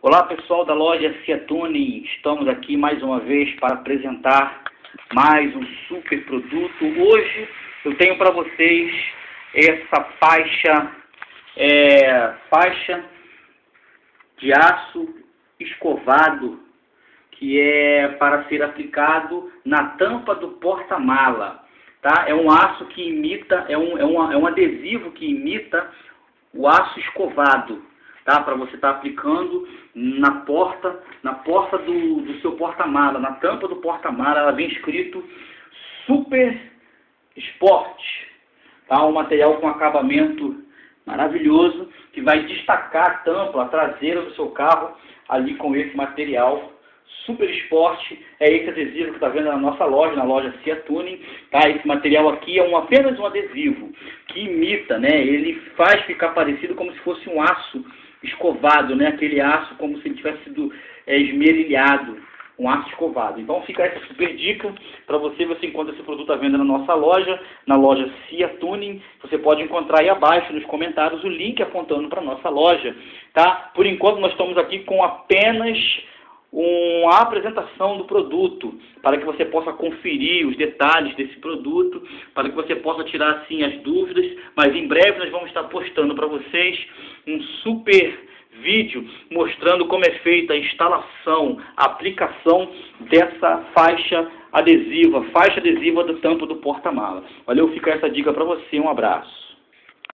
Olá pessoal da loja Ciatune, estamos aqui mais uma vez para apresentar mais um super produto. Hoje eu tenho para vocês essa faixa, é, faixa de aço escovado que é para ser aplicado na tampa do porta-mala. Tá? É um aço que imita, é um, é, um, é um adesivo que imita o aço escovado tá? Para você estar tá aplicando na porta, na porta do, do seu porta-mala, na tampa do porta-mala, ela vem escrito Super Sport, tá? Um material com acabamento maravilhoso que vai destacar a tampa, a traseira do seu carro ali com esse material Super Sport, é esse adesivo que está vendo na nossa loja, na loja Cia Tuning, tá? Esse material aqui é um, apenas um adesivo que imita, né? Ele faz ficar parecido como se fosse um aço escovado, né? Aquele aço como se ele tivesse sido é, esmerilhado, um aço escovado. Então fica essa super dica para você, você encontra esse produto à venda na nossa loja, na loja Cia Tuning. Você pode encontrar aí abaixo nos comentários o link apontando para nossa loja, tá? Por enquanto nós estamos aqui com apenas uma apresentação do produto, para que você possa conferir os detalhes desse produto, para que você possa tirar assim as dúvidas, mas em breve nós vamos estar postando para vocês um super vídeo mostrando como é feita a instalação, a aplicação dessa faixa adesiva, faixa adesiva do tampo do porta-mala. Valeu, fica essa dica para você, um abraço.